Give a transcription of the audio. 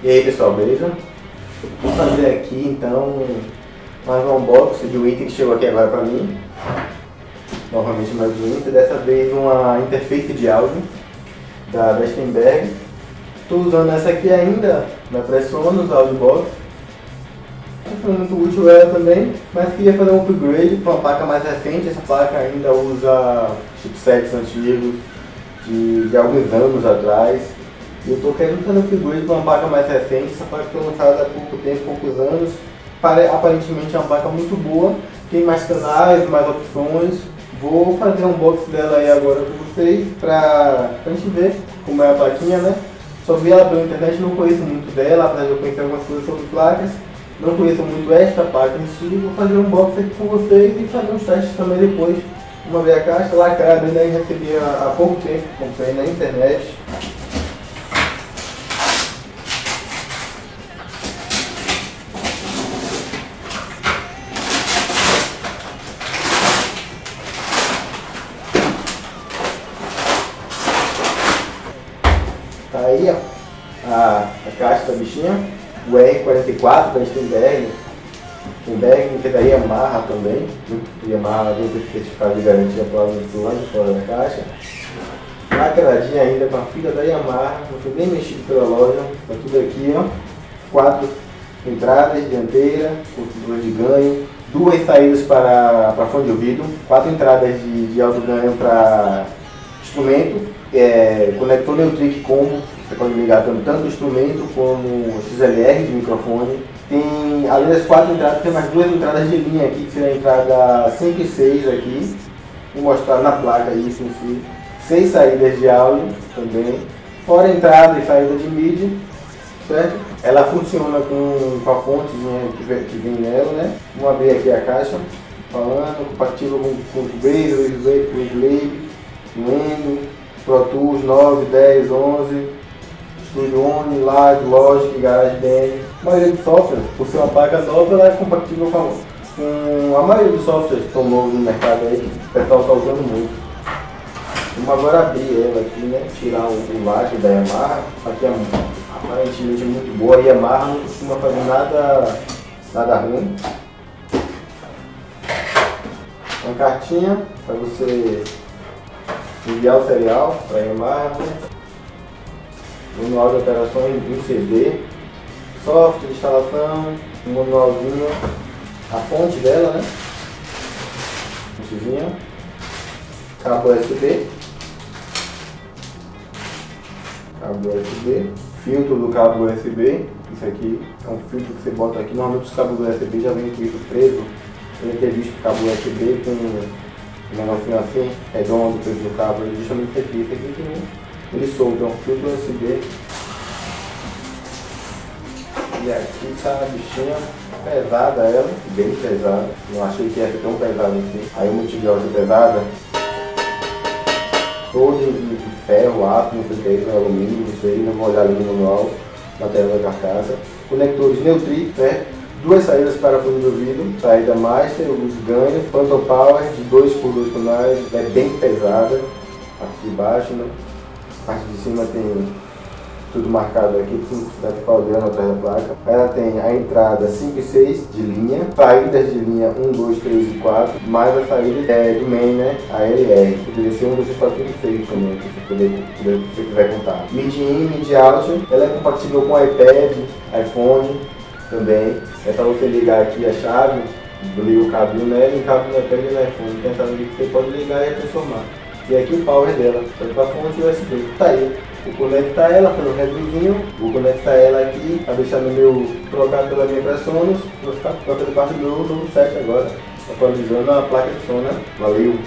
E aí pessoal, beleza? Vou fazer aqui então mais um unboxing de um item que chegou aqui agora pra mim. Novamente mais um item, dessa vez uma interface de áudio da Bestenberg. Estou usando essa aqui ainda, da Presonus Audiobox. Foi muito útil ela também, mas queria fazer um upgrade para uma placa mais recente. Essa placa ainda usa chipsets antigos de, de alguns anos atrás. Eu estou querendo fazer upgrade para uma placa mais recente, essa placa foi lançada há pouco tempo, poucos anos. Aparentemente é uma placa muito boa, tem mais canais, mais opções. Vou fazer um unboxing dela aí agora com vocês para a gente ver como é a plaquinha, né? Só vi ela pela internet, não conheço muito dela, apesar de eu conhecer algumas coisas sobre placas. Não conheço muito esta placa em si, vou fazer um unboxing aqui com vocês e fazer uns testes também depois. Uma ver a caixa lacrada, né? Recebi há pouco tempo, comprei na internet. Tá aí, ó, a, a caixa da bichinha, o R44 da Steinberg, Steinberg que daí amarra também, Yamaha deu esse certificado de garantia para o lado fora da caixa. Lacradinha ainda com a fita da Yamaha, não foi bem mexido pela loja, tá tudo aqui, ó, quatro entradas dianteira, curtidor de ganho, duas saídas para, para fone de ouvido, quatro entradas de, de alto ganho para instrumento, é, conector Neutric Combo, você pode ligar tanto o instrumento como o XLR de microfone. Tem, além das quatro entradas, tem mais duas entradas de linha aqui, que seria a entrada 5 e 6 aqui. Vou mostrar na placa isso em si. Seis saídas de áudio também. Fora entrada e saída de MIDI, certo? Ela funciona com, com a fonte que vem, que vem nela, né? Vamos abrir aqui a caixa, falando, compatível com, com o Cubase, o Wavelab, o Endo, Pro Tools 9, 10, 11, Studio One, Live, Logic, GarageBand. A maioria dos softwares, por ser uma placa nova, ela é compatível com, com a maioria dos softwares que estão novos no mercado aí, o pessoal está usando muito. Vamos agora abrir ela aqui, né? Tirar o, o da Yamaha. Aqui é aparentemente muito boa. A Yamaha não costuma fazer nada, nada ruim. Uma cartinha para você o serial para Yamaha, manual de operações em CD, software de instalação, um manualzinho, a fonte dela, né? Fontezinha, cabo USB, cabo USB, filtro do cabo USB, isso aqui é um filtro que você bota aqui, normalmente os cabos USB já vem com isso preso, ele ter visto cabo USB com um negocinho assim, redondo, preso no cabo, ele justamente esse aqui, que ele solta, é um filtro USB. E aqui tá a bichinha pesada ela, bem pesada, não achei que ia ser tão pesada assim. Aí o multigrau de pesada, todo de ferro, aço, não sei o que é isso, alumínio, não sei, não vou olhar ali no manual, matéria da carcaça. Conectores Neutri, certo? Duas saídas para fundo de ouvido, saída master, os ganhos, Phantom Power de 2 por 2 canais, é bem pesada, parte de baixo, né? parte de cima tem tudo marcado aqui, dá para olhando atrás da placa. Ela tem a entrada 5 e 6 de linha, saídas de linha 1, 2, 3 e 4, mais a saída é, do main, né? A LR. Poderia ser 1, 2, 3, 4, 5 e 6 também, se você, você quiser contar. MIDI in, MIDI out, ela é compatível com iPad, iPhone também. É para você ligar aqui a chave, liga o cabo nela e o cabo no iPad e no iPhone. Pensar no que você pode ligar e transformar. E aqui o power dela, tanto para fonte USB. Tá aí. Vou conectar ela pelo redzinho, vou conectar ela aqui para deixar no meu, trocado pela minha Presonus, vou ficar trocando parte do novo set agora, atualizando a placa de som, né? Valeu!